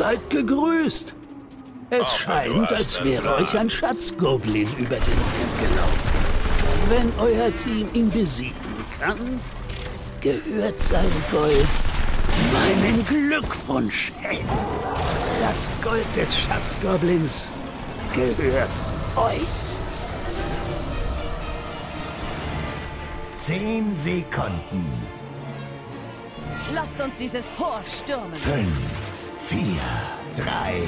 Seid gegrüßt. Es scheint, als wäre euch ein Schatzgoblin über den Weg gelaufen. Wenn euer Team ihn besiegen kann, gehört sein Gold meinen Glückwunschheld. Das Gold des Schatzgoblins gehört euch. Zehn Sekunden. Lasst uns dieses Fort stürmen. Fünf, vier, drei,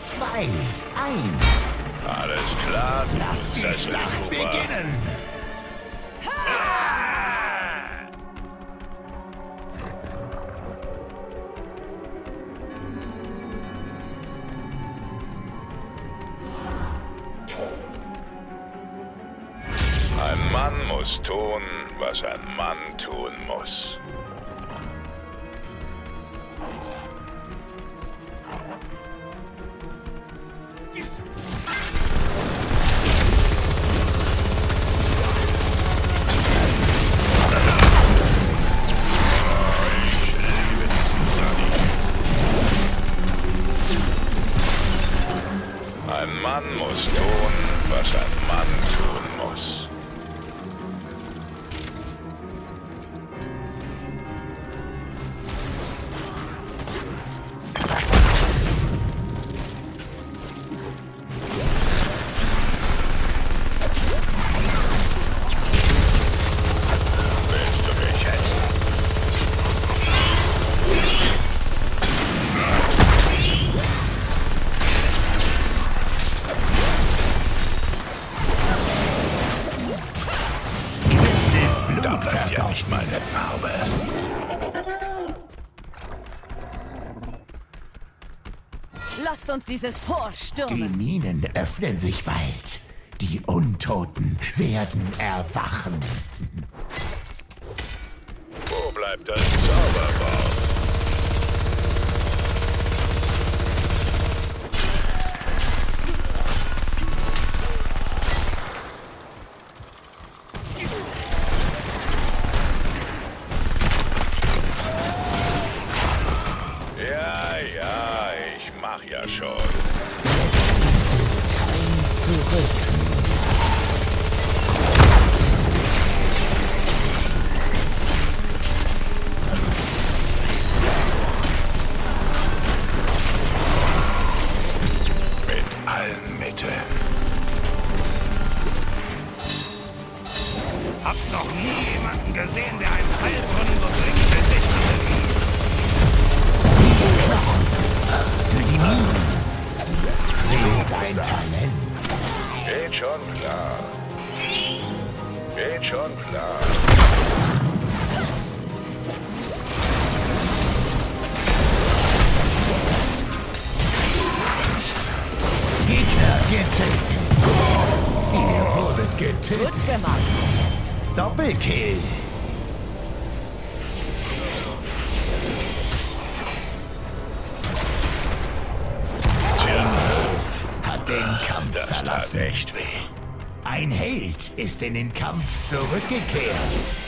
zwei, eins. Alles klar. Lass die Das Schlacht beginnen. Ein Mann muss tun, was ein Mann tun muss. Uns dieses Fort Die. Minen öffnen sich bald. Die Untoten werden erwachen. Dein Talent. Geht schon klar. Geht schon klar. Gegner getötet. Ihr wurdet getötet. Gut gemacht. Doppelkill. Echt weh. Ein Held ist in den Kampf zurückgekehrt.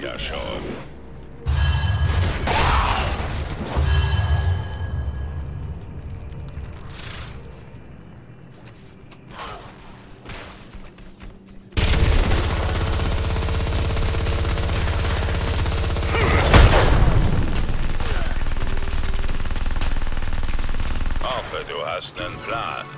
Ja schon. Hoffe, du hast einen Plan.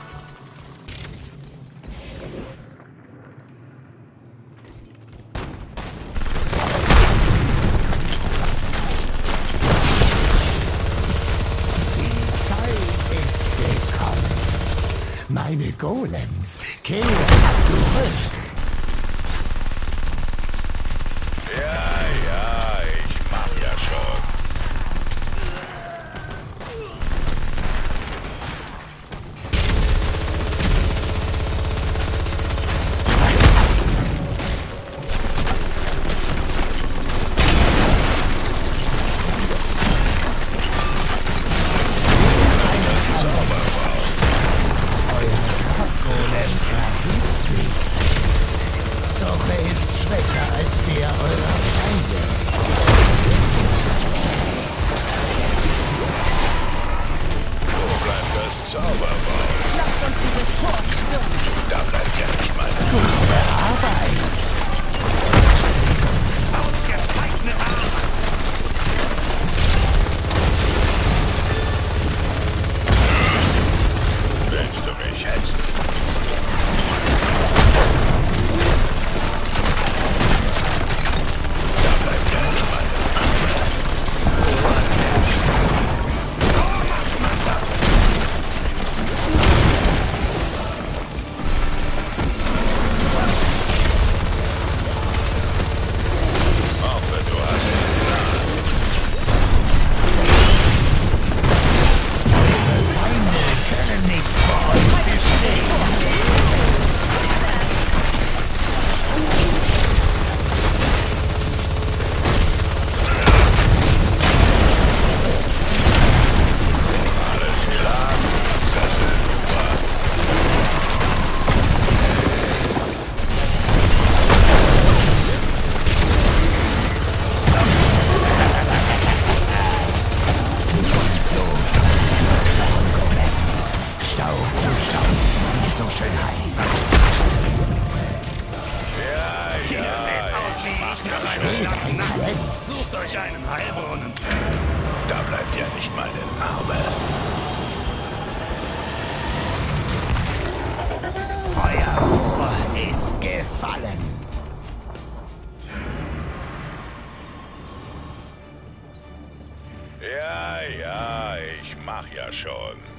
golems. Kill you. nach einem langen Nacht sucht euch einen Heilbrunnen. Da bleibt ja nicht mal der Name. Euer Vor ist gefallen. Ja, ja, ich mach ja schon.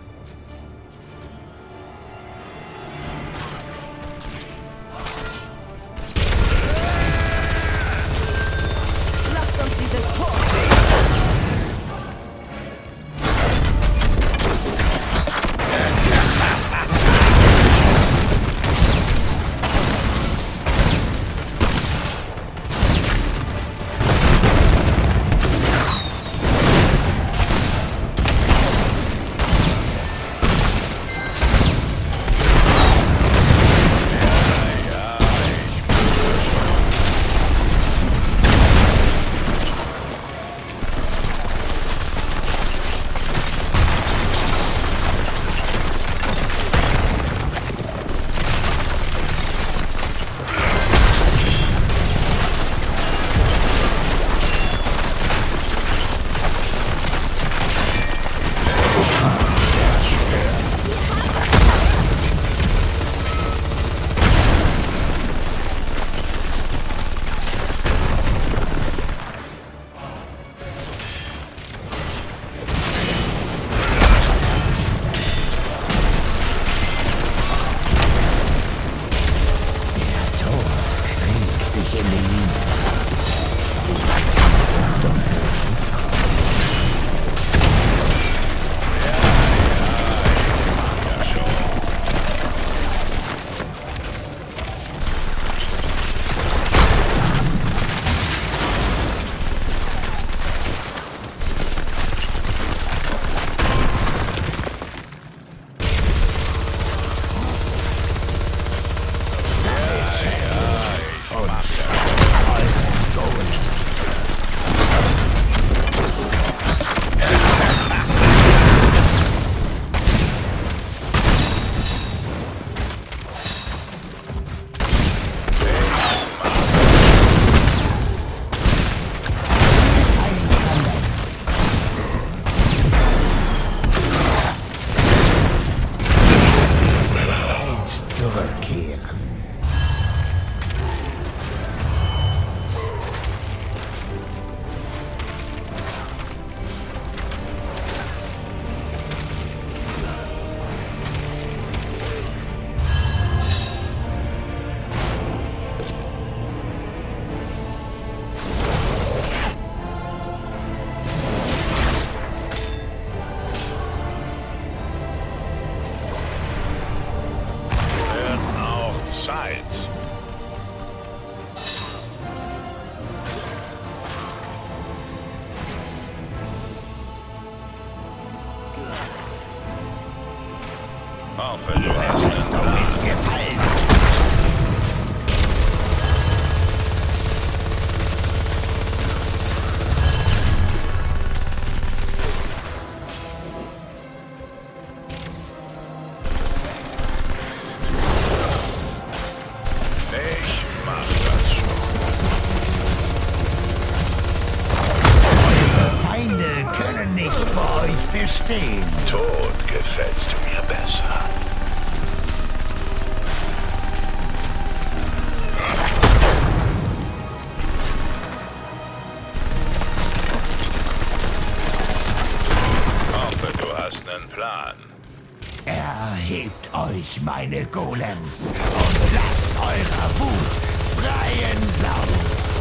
Harpe, du hast es gefallen. beschlossenen Plan. Erhebt euch, meine Golems, und lasst eurer Wut freien Lauf!